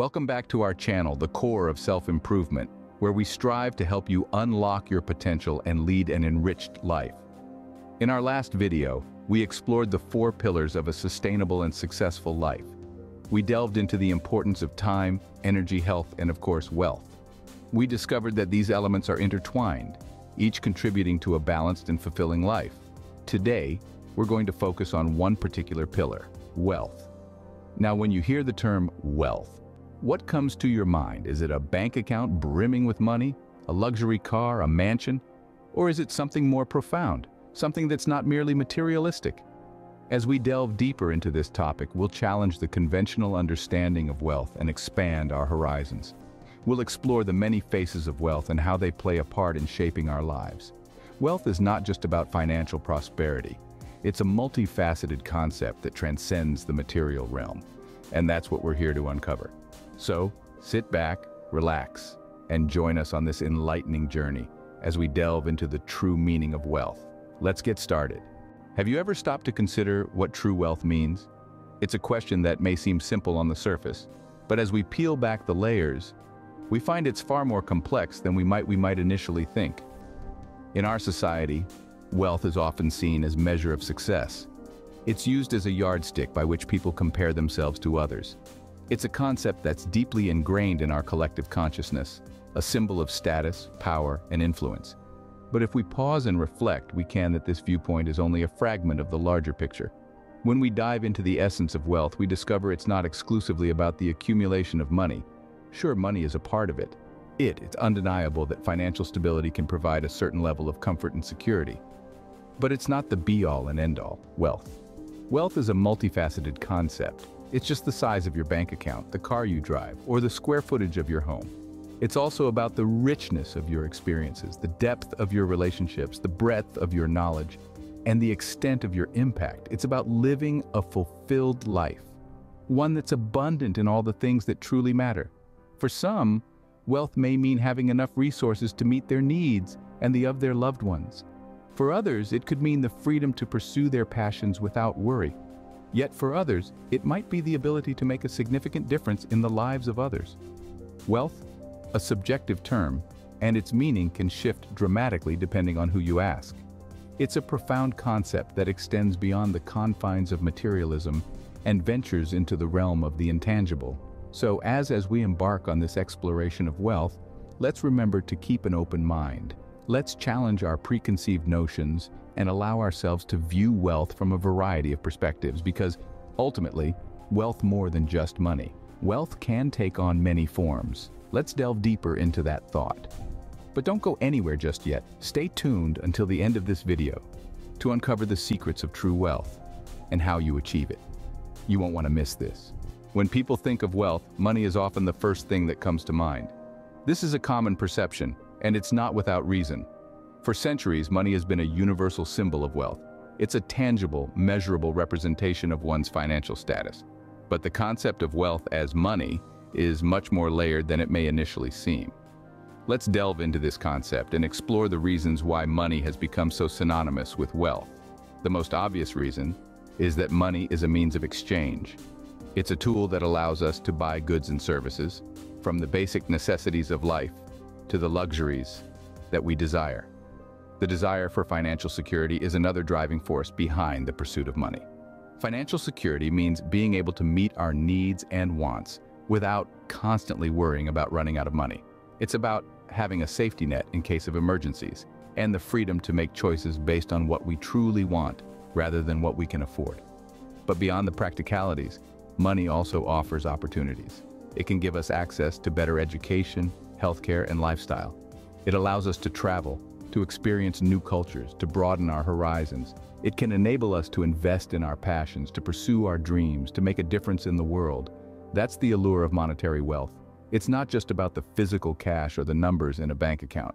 Welcome back to our channel, The Core of Self-Improvement, where we strive to help you unlock your potential and lead an enriched life. In our last video, we explored the four pillars of a sustainable and successful life. We delved into the importance of time, energy, health, and of course, wealth. We discovered that these elements are intertwined, each contributing to a balanced and fulfilling life. Today, we're going to focus on one particular pillar, wealth. Now, when you hear the term wealth, what comes to your mind? Is it a bank account brimming with money, a luxury car, a mansion? Or is it something more profound, something that's not merely materialistic? As we delve deeper into this topic, we'll challenge the conventional understanding of wealth and expand our horizons. We'll explore the many faces of wealth and how they play a part in shaping our lives. Wealth is not just about financial prosperity. It's a multifaceted concept that transcends the material realm. And that's what we're here to uncover. So, sit back, relax, and join us on this enlightening journey as we delve into the true meaning of wealth. Let's get started. Have you ever stopped to consider what true wealth means? It's a question that may seem simple on the surface, but as we peel back the layers, we find it's far more complex than we might we might initially think. In our society, wealth is often seen as measure of success. It's used as a yardstick by which people compare themselves to others. It's a concept that's deeply ingrained in our collective consciousness, a symbol of status, power, and influence. But if we pause and reflect, we can that this viewpoint is only a fragment of the larger picture. When we dive into the essence of wealth, we discover it's not exclusively about the accumulation of money. Sure, money is a part of it. It, it's undeniable that financial stability can provide a certain level of comfort and security. But it's not the be-all and end-all, wealth. Wealth is a multifaceted concept. It's just the size of your bank account, the car you drive, or the square footage of your home. It's also about the richness of your experiences, the depth of your relationships, the breadth of your knowledge, and the extent of your impact. It's about living a fulfilled life, one that's abundant in all the things that truly matter. For some, wealth may mean having enough resources to meet their needs and the of their loved ones. For others, it could mean the freedom to pursue their passions without worry. Yet for others, it might be the ability to make a significant difference in the lives of others. Wealth, a subjective term, and its meaning can shift dramatically depending on who you ask. It's a profound concept that extends beyond the confines of materialism and ventures into the realm of the intangible. So as as we embark on this exploration of wealth, let's remember to keep an open mind. Let's challenge our preconceived notions and allow ourselves to view wealth from a variety of perspectives because, ultimately, wealth more than just money. Wealth can take on many forms. Let's delve deeper into that thought. But don't go anywhere just yet. Stay tuned until the end of this video to uncover the secrets of true wealth and how you achieve it. You won't want to miss this. When people think of wealth, money is often the first thing that comes to mind. This is a common perception, and it's not without reason. For centuries, money has been a universal symbol of wealth. It's a tangible, measurable representation of one's financial status. But the concept of wealth as money is much more layered than it may initially seem. Let's delve into this concept and explore the reasons why money has become so synonymous with wealth. The most obvious reason is that money is a means of exchange. It's a tool that allows us to buy goods and services, from the basic necessities of life to the luxuries that we desire. The desire for financial security is another driving force behind the pursuit of money. Financial security means being able to meet our needs and wants without constantly worrying about running out of money. It's about having a safety net in case of emergencies and the freedom to make choices based on what we truly want rather than what we can afford. But beyond the practicalities, money also offers opportunities. It can give us access to better education, healthcare, and lifestyle. It allows us to travel, to experience new cultures, to broaden our horizons. It can enable us to invest in our passions, to pursue our dreams, to make a difference in the world. That's the allure of monetary wealth. It's not just about the physical cash or the numbers in a bank account.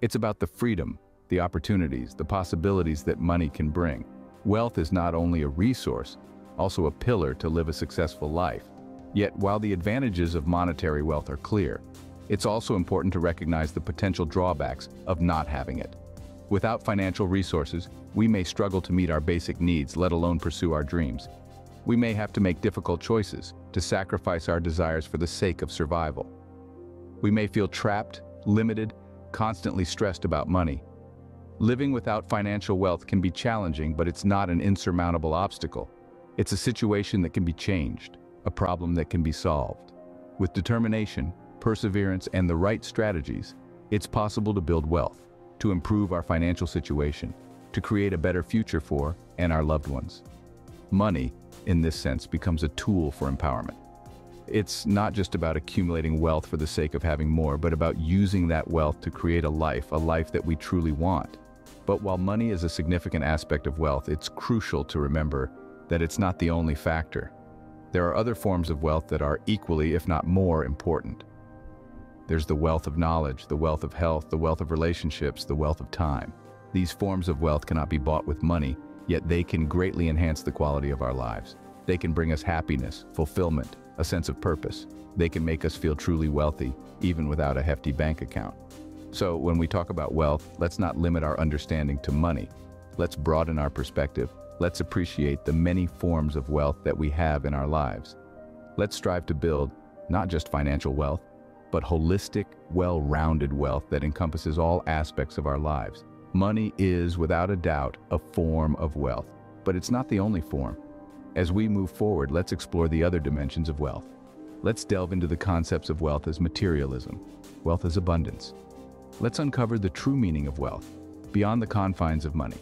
It's about the freedom, the opportunities, the possibilities that money can bring. Wealth is not only a resource, also a pillar to live a successful life. Yet while the advantages of monetary wealth are clear, it's also important to recognize the potential drawbacks of not having it. Without financial resources, we may struggle to meet our basic needs, let alone pursue our dreams. We may have to make difficult choices, to sacrifice our desires for the sake of survival. We may feel trapped, limited, constantly stressed about money. Living without financial wealth can be challenging, but it's not an insurmountable obstacle. It's a situation that can be changed, a problem that can be solved. With determination, perseverance, and the right strategies, it's possible to build wealth, to improve our financial situation, to create a better future for and our loved ones. Money, in this sense, becomes a tool for empowerment. It's not just about accumulating wealth for the sake of having more, but about using that wealth to create a life, a life that we truly want. But while money is a significant aspect of wealth, it's crucial to remember that it's not the only factor. There are other forms of wealth that are equally, if not more, important. There's the wealth of knowledge, the wealth of health, the wealth of relationships, the wealth of time. These forms of wealth cannot be bought with money, yet they can greatly enhance the quality of our lives. They can bring us happiness, fulfillment, a sense of purpose. They can make us feel truly wealthy, even without a hefty bank account. So when we talk about wealth, let's not limit our understanding to money. Let's broaden our perspective. Let's appreciate the many forms of wealth that we have in our lives. Let's strive to build not just financial wealth, but holistic, well-rounded wealth that encompasses all aspects of our lives. Money is, without a doubt, a form of wealth, but it's not the only form. As we move forward, let's explore the other dimensions of wealth. Let's delve into the concepts of wealth as materialism, wealth as abundance, let's uncover the true meaning of wealth, beyond the confines of money.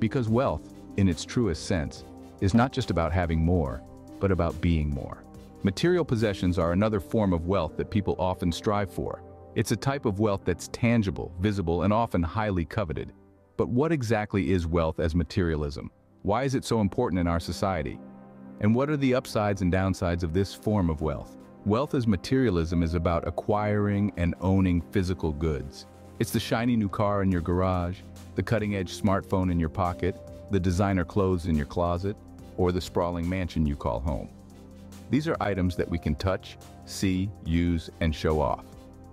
Because wealth, in its truest sense, is not just about having more, but about being more. Material possessions are another form of wealth that people often strive for. It's a type of wealth that's tangible, visible, and often highly coveted. But what exactly is wealth as materialism? Why is it so important in our society? And what are the upsides and downsides of this form of wealth? Wealth as materialism is about acquiring and owning physical goods. It's the shiny new car in your garage, the cutting-edge smartphone in your pocket, the designer clothes in your closet, or the sprawling mansion you call home. These are items that we can touch, see, use, and show off.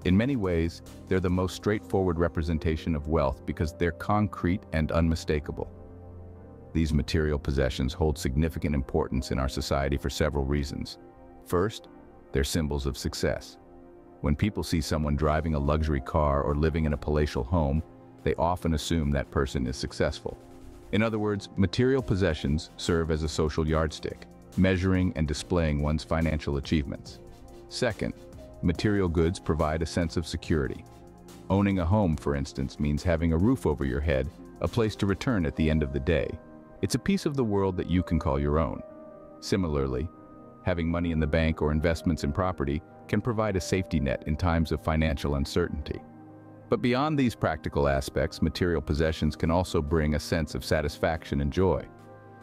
In many ways, they're the most straightforward representation of wealth because they're concrete and unmistakable. These material possessions hold significant importance in our society for several reasons. First, they're symbols of success. When people see someone driving a luxury car or living in a palatial home, they often assume that person is successful. In other words, material possessions serve as a social yardstick, measuring and displaying one's financial achievements. Second, material goods provide a sense of security. Owning a home, for instance, means having a roof over your head, a place to return at the end of the day. It's a piece of the world that you can call your own. Similarly, having money in the bank or investments in property can provide a safety net in times of financial uncertainty. But beyond these practical aspects, material possessions can also bring a sense of satisfaction and joy.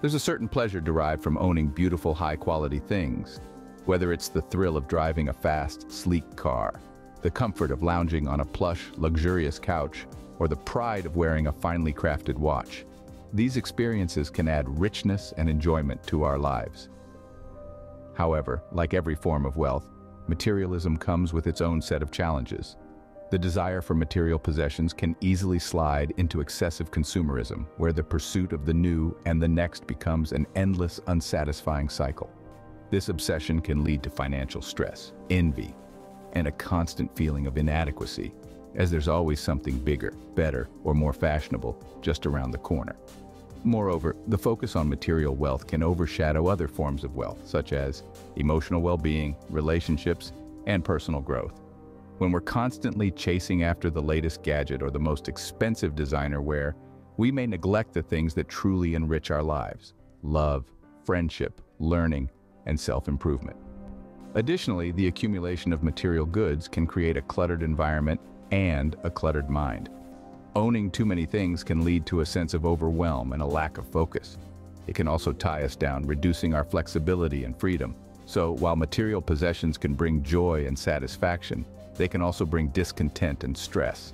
There's a certain pleasure derived from owning beautiful, high-quality things, whether it's the thrill of driving a fast, sleek car, the comfort of lounging on a plush, luxurious couch, or the pride of wearing a finely crafted watch. These experiences can add richness and enjoyment to our lives. However, like every form of wealth, materialism comes with its own set of challenges. The desire for material possessions can easily slide into excessive consumerism, where the pursuit of the new and the next becomes an endless, unsatisfying cycle. This obsession can lead to financial stress, envy, and a constant feeling of inadequacy, as there's always something bigger, better, or more fashionable just around the corner. Moreover, the focus on material wealth can overshadow other forms of wealth, such as emotional well-being, relationships, and personal growth. When we're constantly chasing after the latest gadget or the most expensive designer wear, we may neglect the things that truly enrich our lives. Love, friendship, learning, and self-improvement. Additionally, the accumulation of material goods can create a cluttered environment and a cluttered mind. Owning too many things can lead to a sense of overwhelm and a lack of focus. It can also tie us down, reducing our flexibility and freedom. So while material possessions can bring joy and satisfaction, they can also bring discontent and stress.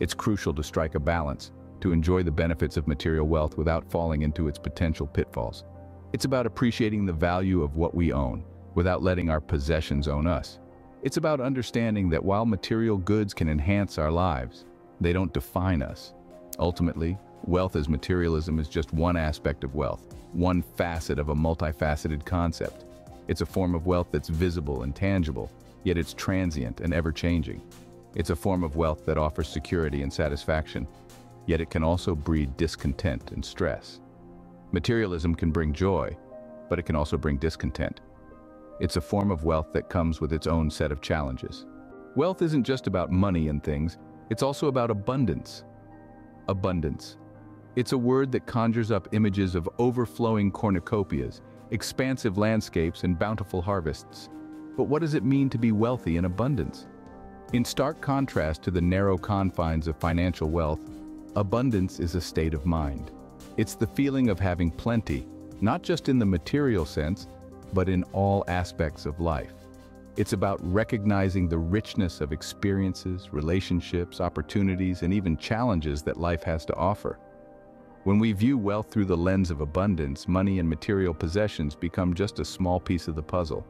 It's crucial to strike a balance, to enjoy the benefits of material wealth without falling into its potential pitfalls. It's about appreciating the value of what we own, without letting our possessions own us. It's about understanding that while material goods can enhance our lives, they don't define us. Ultimately, wealth as materialism is just one aspect of wealth, one facet of a multifaceted concept. It's a form of wealth that's visible and tangible, yet it's transient and ever-changing. It's a form of wealth that offers security and satisfaction, yet it can also breed discontent and stress. Materialism can bring joy, but it can also bring discontent. It's a form of wealth that comes with its own set of challenges. Wealth isn't just about money and things, it's also about abundance. Abundance. It's a word that conjures up images of overflowing cornucopias, expansive landscapes, and bountiful harvests. But what does it mean to be wealthy in abundance? In stark contrast to the narrow confines of financial wealth, abundance is a state of mind. It's the feeling of having plenty, not just in the material sense, but in all aspects of life. It's about recognizing the richness of experiences, relationships, opportunities, and even challenges that life has to offer. When we view wealth through the lens of abundance, money and material possessions become just a small piece of the puzzle.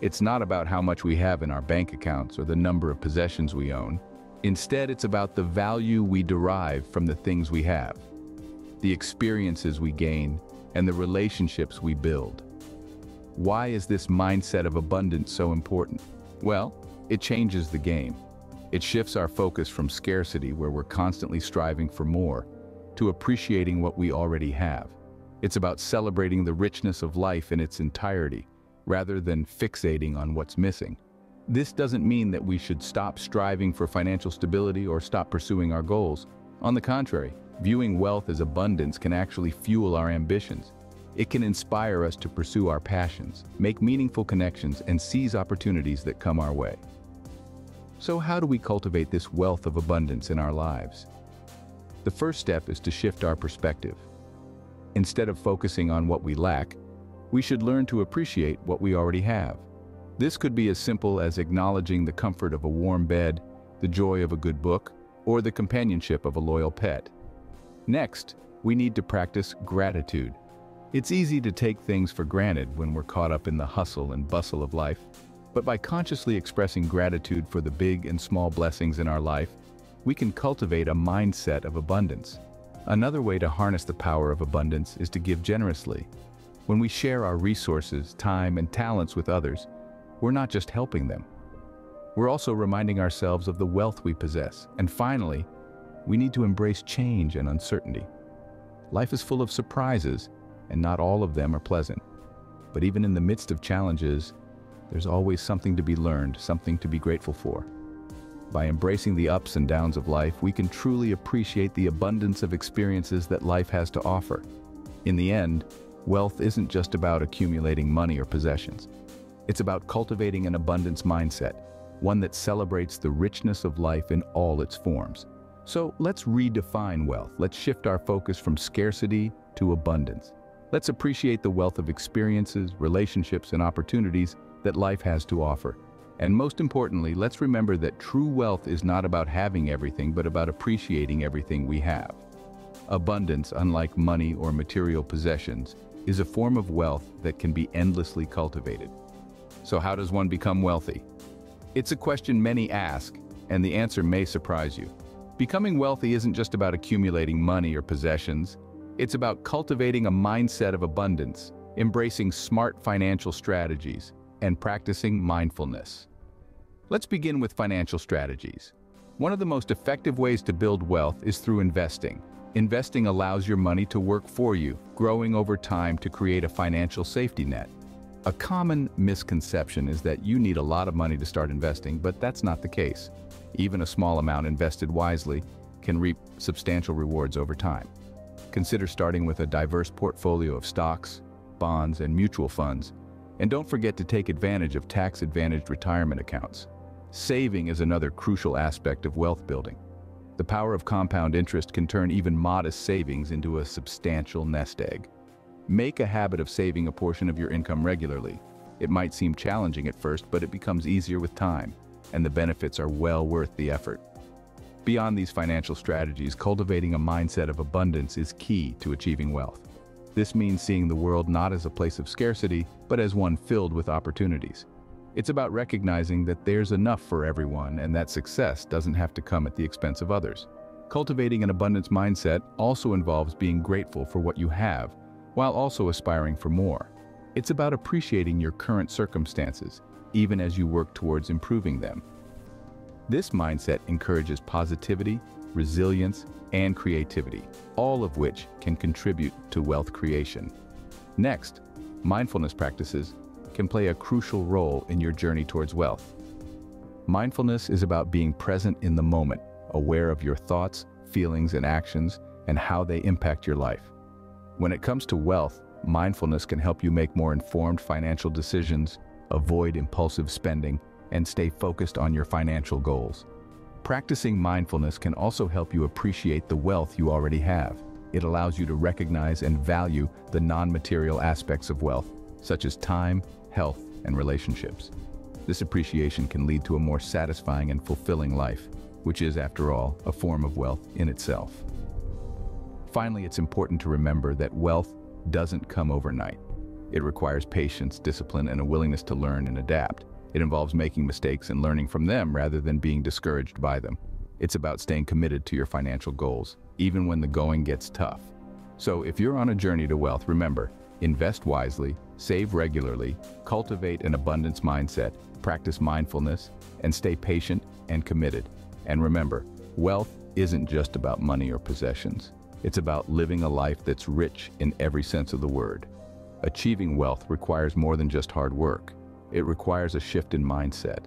It's not about how much we have in our bank accounts or the number of possessions we own. Instead, it's about the value we derive from the things we have, the experiences we gain, and the relationships we build. Why is this mindset of abundance so important? Well, it changes the game. It shifts our focus from scarcity, where we're constantly striving for more, to appreciating what we already have. It's about celebrating the richness of life in its entirety, rather than fixating on what's missing. This doesn't mean that we should stop striving for financial stability or stop pursuing our goals. On the contrary, viewing wealth as abundance can actually fuel our ambitions. It can inspire us to pursue our passions, make meaningful connections, and seize opportunities that come our way. So how do we cultivate this wealth of abundance in our lives? The first step is to shift our perspective. Instead of focusing on what we lack, we should learn to appreciate what we already have. This could be as simple as acknowledging the comfort of a warm bed, the joy of a good book, or the companionship of a loyal pet. Next, we need to practice gratitude. It's easy to take things for granted when we're caught up in the hustle and bustle of life, but by consciously expressing gratitude for the big and small blessings in our life, we can cultivate a mindset of abundance. Another way to harness the power of abundance is to give generously. When we share our resources, time, and talents with others, we're not just helping them. We're also reminding ourselves of the wealth we possess. And finally, we need to embrace change and uncertainty. Life is full of surprises, and not all of them are pleasant. But even in the midst of challenges, there's always something to be learned, something to be grateful for. By embracing the ups and downs of life, we can truly appreciate the abundance of experiences that life has to offer. In the end, wealth isn't just about accumulating money or possessions. It's about cultivating an abundance mindset, one that celebrates the richness of life in all its forms. So let's redefine wealth. Let's shift our focus from scarcity to abundance. Let's appreciate the wealth of experiences, relationships, and opportunities that life has to offer. And most importantly, let's remember that true wealth is not about having everything, but about appreciating everything we have. Abundance, unlike money or material possessions, is a form of wealth that can be endlessly cultivated. So how does one become wealthy? It's a question many ask, and the answer may surprise you. Becoming wealthy isn't just about accumulating money or possessions. It's about cultivating a mindset of abundance, embracing smart financial strategies, and practicing mindfulness. Let's begin with financial strategies. One of the most effective ways to build wealth is through investing. Investing allows your money to work for you, growing over time to create a financial safety net. A common misconception is that you need a lot of money to start investing, but that's not the case. Even a small amount invested wisely can reap substantial rewards over time. Consider starting with a diverse portfolio of stocks, bonds, and mutual funds and don't forget to take advantage of tax-advantaged retirement accounts. Saving is another crucial aspect of wealth building. The power of compound interest can turn even modest savings into a substantial nest egg. Make a habit of saving a portion of your income regularly. It might seem challenging at first, but it becomes easier with time, and the benefits are well worth the effort. Beyond these financial strategies, cultivating a mindset of abundance is key to achieving wealth. This means seeing the world not as a place of scarcity, but as one filled with opportunities. It's about recognizing that there's enough for everyone and that success doesn't have to come at the expense of others. Cultivating an abundance mindset also involves being grateful for what you have, while also aspiring for more. It's about appreciating your current circumstances, even as you work towards improving them. This mindset encourages positivity, resilience, and creativity, all of which can contribute to wealth creation. Next, mindfulness practices can play a crucial role in your journey towards wealth. Mindfulness is about being present in the moment, aware of your thoughts, feelings, and actions, and how they impact your life. When it comes to wealth, mindfulness can help you make more informed financial decisions, avoid impulsive spending, and stay focused on your financial goals. Practicing mindfulness can also help you appreciate the wealth you already have. It allows you to recognize and value the non-material aspects of wealth, such as time, health, and relationships. This appreciation can lead to a more satisfying and fulfilling life, which is, after all, a form of wealth in itself. Finally, it's important to remember that wealth doesn't come overnight. It requires patience, discipline, and a willingness to learn and adapt. It involves making mistakes and learning from them rather than being discouraged by them. It's about staying committed to your financial goals, even when the going gets tough. So if you're on a journey to wealth, remember, invest wisely, save regularly, cultivate an abundance mindset, practice mindfulness, and stay patient and committed. And remember, wealth isn't just about money or possessions. It's about living a life that's rich in every sense of the word. Achieving wealth requires more than just hard work. It requires a shift in mindset.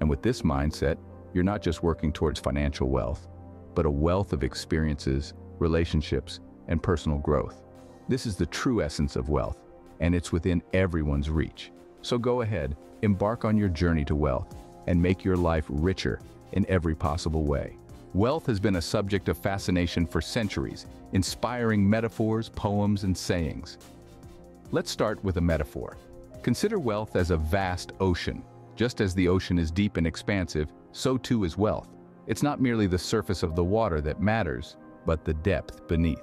And with this mindset, you're not just working towards financial wealth, but a wealth of experiences, relationships, and personal growth. This is the true essence of wealth, and it's within everyone's reach. So go ahead, embark on your journey to wealth, and make your life richer in every possible way. Wealth has been a subject of fascination for centuries, inspiring metaphors, poems, and sayings. Let's start with a metaphor. Consider wealth as a vast ocean. Just as the ocean is deep and expansive, so too is wealth. It's not merely the surface of the water that matters, but the depth beneath.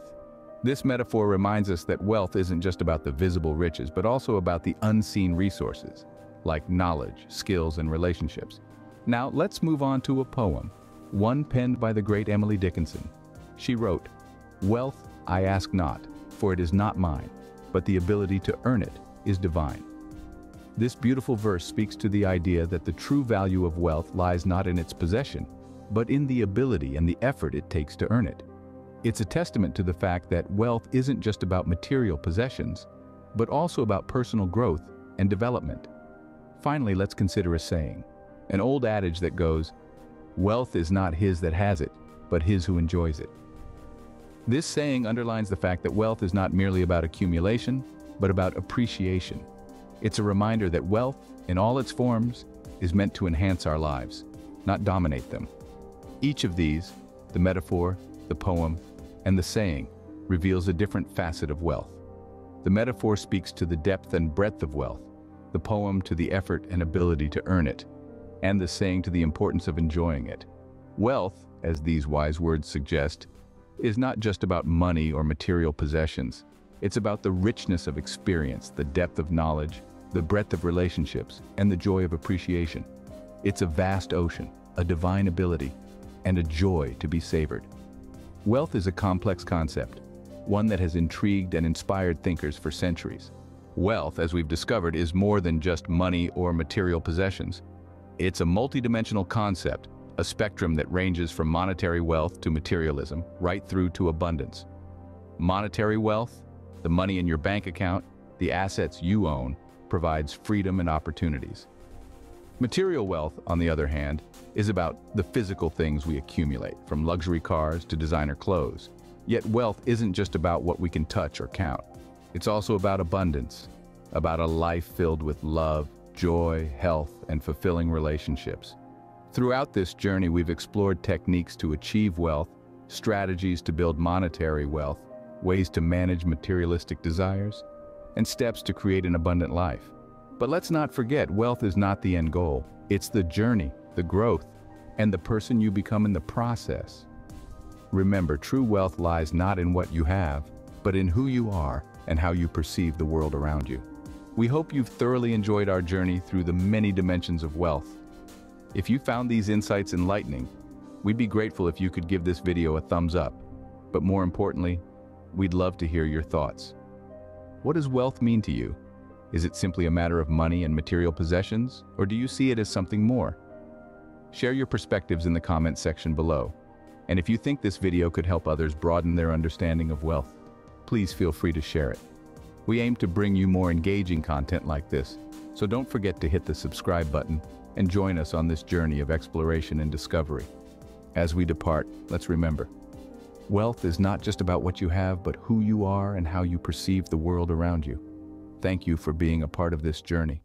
This metaphor reminds us that wealth isn't just about the visible riches, but also about the unseen resources, like knowledge, skills, and relationships. Now, let's move on to a poem, one penned by the great Emily Dickinson. She wrote, Wealth I ask not, for it is not mine but the ability to earn it is divine. This beautiful verse speaks to the idea that the true value of wealth lies not in its possession, but in the ability and the effort it takes to earn it. It's a testament to the fact that wealth isn't just about material possessions, but also about personal growth and development. Finally, let's consider a saying, an old adage that goes, wealth is not his that has it, but his who enjoys it. This saying underlines the fact that wealth is not merely about accumulation, but about appreciation. It's a reminder that wealth, in all its forms, is meant to enhance our lives, not dominate them. Each of these, the metaphor, the poem, and the saying, reveals a different facet of wealth. The metaphor speaks to the depth and breadth of wealth, the poem to the effort and ability to earn it, and the saying to the importance of enjoying it. Wealth, as these wise words suggest, is not just about money or material possessions. It's about the richness of experience, the depth of knowledge, the breadth of relationships, and the joy of appreciation. It's a vast ocean, a divine ability, and a joy to be savored. Wealth is a complex concept, one that has intrigued and inspired thinkers for centuries. Wealth, as we've discovered, is more than just money or material possessions. It's a multidimensional concept a spectrum that ranges from monetary wealth to materialism, right through to abundance. Monetary wealth, the money in your bank account, the assets you own, provides freedom and opportunities. Material wealth, on the other hand, is about the physical things we accumulate, from luxury cars to designer clothes. Yet wealth isn't just about what we can touch or count. It's also about abundance, about a life filled with love, joy, health, and fulfilling relationships. Throughout this journey, we've explored techniques to achieve wealth, strategies to build monetary wealth, ways to manage materialistic desires, and steps to create an abundant life. But let's not forget, wealth is not the end goal. It's the journey, the growth, and the person you become in the process. Remember, true wealth lies not in what you have, but in who you are and how you perceive the world around you. We hope you've thoroughly enjoyed our journey through the many dimensions of wealth if you found these insights enlightening, we'd be grateful if you could give this video a thumbs up. But more importantly, we'd love to hear your thoughts. What does wealth mean to you? Is it simply a matter of money and material possessions, or do you see it as something more? Share your perspectives in the comment section below. And if you think this video could help others broaden their understanding of wealth, please feel free to share it. We aim to bring you more engaging content like this, so don't forget to hit the subscribe button and join us on this journey of exploration and discovery. As we depart, let's remember, wealth is not just about what you have, but who you are and how you perceive the world around you. Thank you for being a part of this journey.